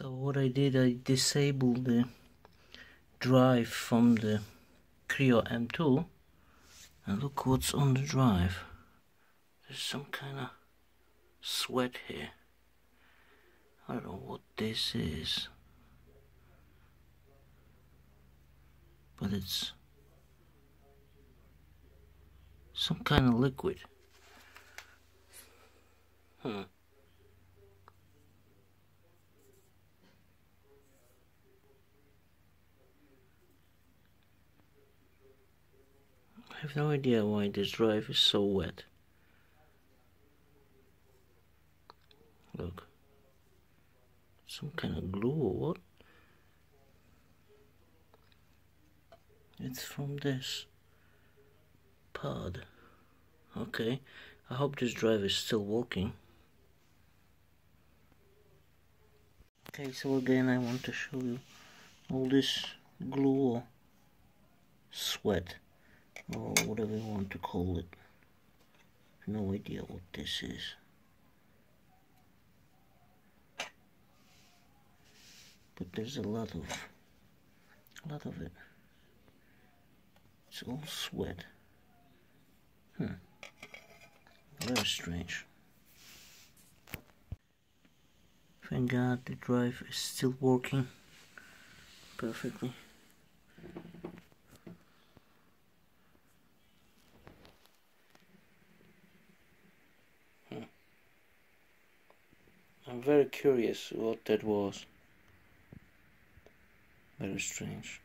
So what I did, I disabled the drive from the kryo M2 and look what's on the drive. There's some kind of sweat here. I don't know what this is. But it's some kind of liquid. Hmm. I have no idea why this drive is so wet. Look. Some kind of glue or what? It's from this pod. Okay. I hope this drive is still working. Okay, so again I want to show you all this glue or sweat or whatever you want to call it. No idea what this is. But there's a lot of a lot of it. It's all sweat. Hmm. Very strange. Thank God the drive is still working perfectly. I'm very curious what that was. Very strange.